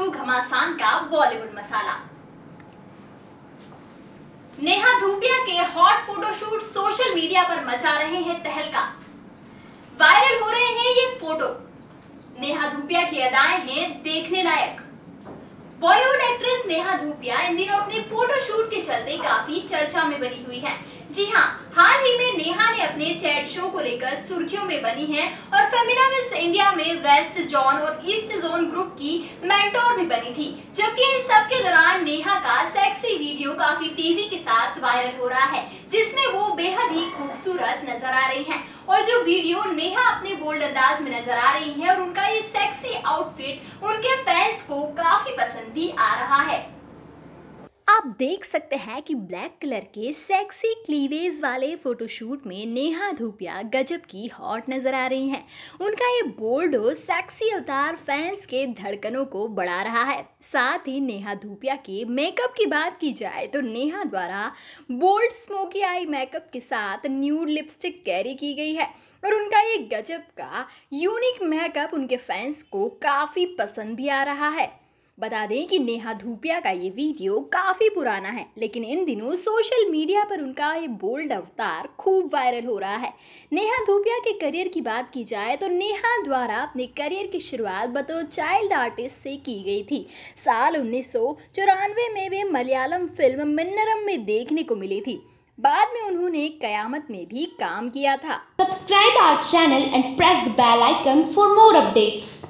To घमासान का बॉलीवुड मसाला। नेहा धूपिया के हॉट फोटोशूट सोशल मीडिया पर मचा रहे हैं तहलका। वायरल हो रहे हैं ये फ़ोटो। नेहा धूपिया की अदाएँ हैं देखने लायक। बॉलीवुड नेहा धूपिया इन दिनों अपने फोटोशूट के चलते काफ़ी चर्चा में बनी हुई है। जी हाँ हाल ही में नेहा ने अपने चैट शो को लेकर सुर्खियों में बनी है और फेमिना मिस इंडिया में वेस्ट जोन और ईस्ट जोन ग्रुप की मेंटोर भी बनी थी। जबकि इन सब के दौरान नेहा का सेक्सी वीडियो काफ़ी तेज़ी के साथ वायरल हो रहा है, जिसमें वो बेहद ही खूबसूरत नज़र आ रही हैं। और जो वीडियो नेहा अपने बोल्ड अंदाज में नज़र आ रही है और उनका ये सेक्सी आउटफिट उनके फैंस को भी आ रहा है। आप देख सकते हैं कि ब्लैक कलर के सेक्सी क्लीवेज वाले फोटोशूट में नेहा धूपिया गजब की हॉट नज़र आ रही हैं। उनका ये बोल्ड सेक्सी अवतार फैंस के धड़कनों को बढ़ा रहा है। साथ ही नेहा धूपिया के मेकअप की बात की जाए तो नेहा द्वारा बोल्ड स्मोकी आई मेकअप के साथ न्यूड लिपस्टिक कैरी की गई है और उनका ये गजब का यूनिक मेकअप उनके फैंस को काफ़ी पसंद भी आ रहा है। बता दें कि नेहा धूपिया का ये वीडियो काफ़ी पुराना है, लेकिन इन दिनों सोशल मीडिया पर उनका ये बोल्ड अवतार खूब वायरल हो रहा है। नेहा धूपिया के करियर की बात की जाए तो नेहा द्वारा अपने करियर की शुरुआत बतौर चाइल्ड आर्टिस्ट से की गई थी। साल उन्नीस सौ चौरानवे में वे मलयालम फ़िल्म मिन्नरम में देखने को मिली थी। बाद में उन्होंने कयामत में भी काम किया था। Subscribe our channel and press the bell icon for more updates.